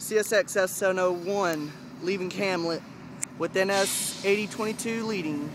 CSX S701 leaving Camlet with NS 8022 leading.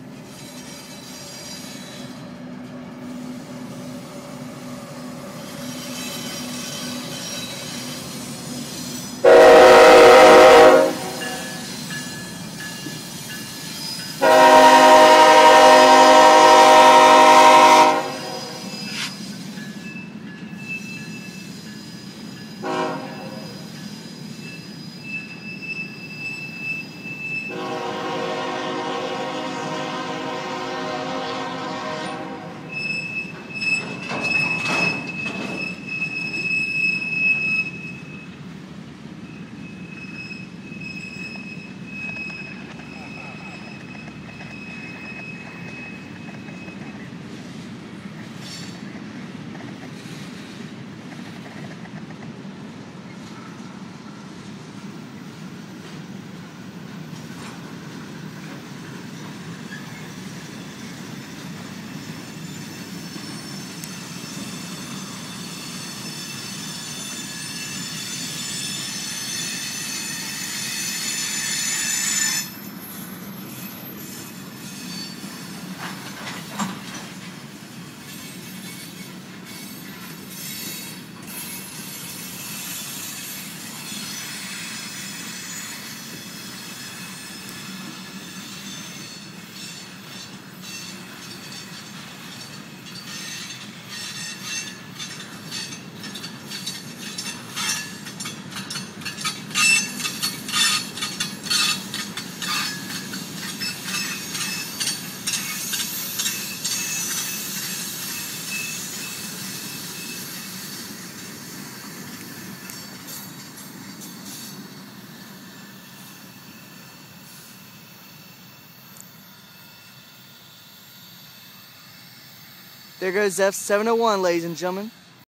There goes F701, ladies and gentlemen.